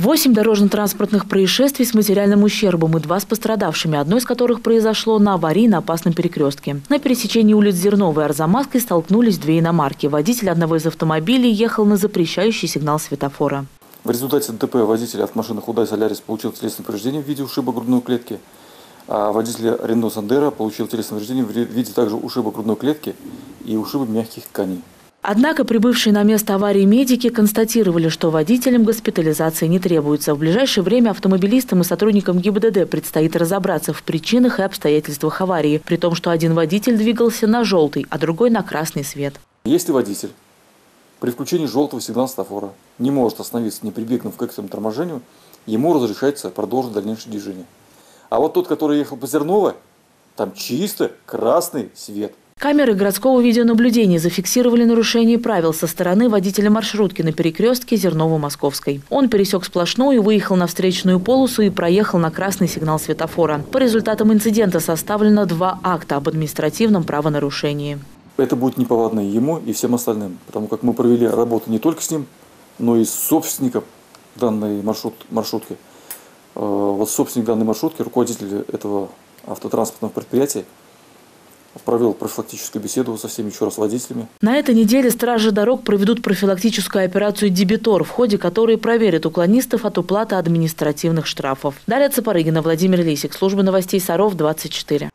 Восемь дорожно-транспортных происшествий с материальным ущербом и два с пострадавшими, одно из которых произошло на аварийно-опасном перекрестке. На пересечении улиц Зерновой и Арзамасской столкнулись две иномарки. Водитель одного из автомобилей ехал на запрещающий сигнал светофора. В результате ДТП водитель от машины Худай Солярис получил телесное повреждение в виде ушиба грудной клетки, а водитель Рено Сандера получил телесное повреждение в виде также ушиба грудной клетки и ушиба мягких тканей. Однако прибывшие на место аварии медики констатировали, что водителям госпитализации не требуется. В ближайшее время автомобилистам и сотрудникам ГИБДД предстоит разобраться в причинах и обстоятельствах аварии, при том, что один водитель двигался на желтый, а другой на красный свет. Если водитель при включении желтого сигнала светофора не может остановиться, не прибегнув к экстренному торможению, ему разрешается продолжить дальнейшее движение. А вот тот, который ехал по Зерново, там чисто красный свет. Камеры городского видеонаблюдения зафиксировали нарушение правил со стороны водителя маршрутки на перекрестке Зерново-Московской. Он пересек сплошную, выехал на встречную полосу и проехал на красный сигнал светофора. По результатам инцидента составлено два акта об административном правонарушении. Это будет неповадно ему и всем остальным, потому как мы провели работу не только с ним, но и с собственником данной маршрут, маршрутки. Э, вот собственник данной маршрутки, руководитель этого автотранспортного предприятия, провел профилактическую беседу со всеми еще раз водителями. На этой неделе стражи дорог проведут профилактическую операцию «Дебитор», в ходе которой проверят уклонистов от уплаты административных штрафов. Дарья Цапарыгина, Владимир Лисик, служба новостей Саров, 24.